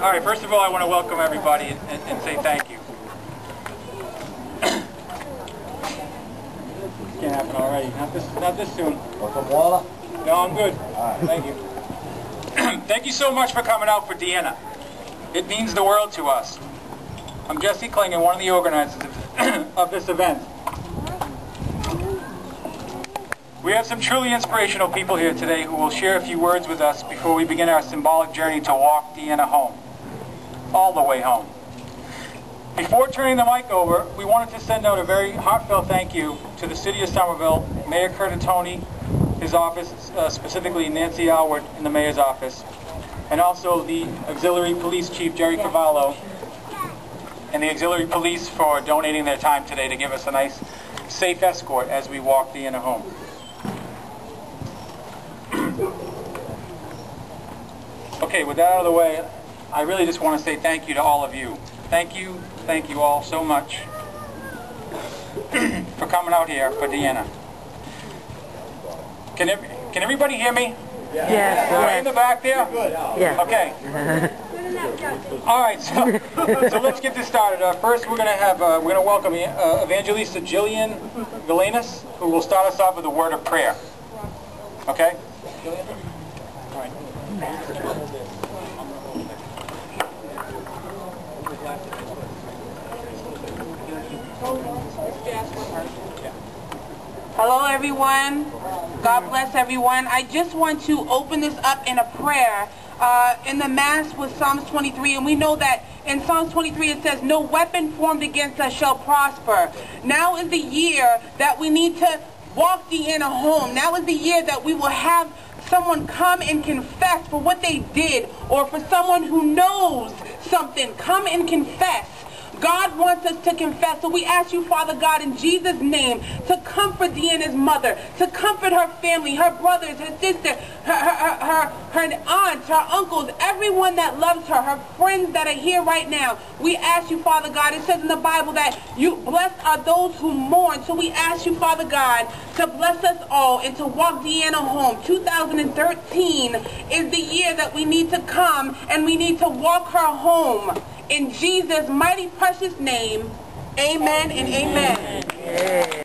All right, first of all, I want to welcome everybody and, and, and say thank you. Can't happen already. Not this, not this soon. Some water? No, I'm good. All right. Thank you. Thank you so much for coming out for Deanna. It means the world to us. I'm Jesse Klingen, one of the organizers of, of this event. We have some truly inspirational people here today who will share a few words with us before we begin our symbolic journey to walk Deanna home. All the way home. Before turning the mic over, we wanted to send out a very heartfelt thank you to the City of Somerville, Mayor Curtatone, his office, uh, specifically Nancy Alward in the mayor's office, and also the Auxiliary Police Chief Jerry Cavallo, and the Auxiliary Police for donating their time today to give us a nice, safe escort as we walk Deanna home. Okay, with that out of the way, I really just want to say thank you to all of you. Thank you, thank you all so much for coming out here for Deanna. Can, ev- can everybody hear me? Yes, Right in the back there? yes. Okay. All right, so, so let's get this started. Uh, first, we're going to have uh, we're going to welcome uh, Evangelista Jillian Galenas, who will start us off with a word of prayer. Okay? All right. Hello, everyone. God bless everyone. I just want to open this up in a prayer. Uh, in the Mass with Psalms 23, and we know that in Psalms 23 it says, No weapon formed against us shall prosper. Now is the year that we need to walk Deanna home. Now is the year that we will have someone come and confess for what they did, or for someone who knows something, come and confess. God wants us to confess. So we ask you, Father God, in Jesus' name, to comfort Deanna's mother, to comfort her family, her brothers, her sister, her, her, her, her, aunts, her uncles, everyone that loves her, her friends that are here right now. We ask you, Father God, it says in the Bible that you blessed are those who mourn. So we ask you, Father God, to bless us all and to walk Deanna home. 2013 is the year that we need to come and we need to walk her home. In Jesus' mighty precious name, amen and amen.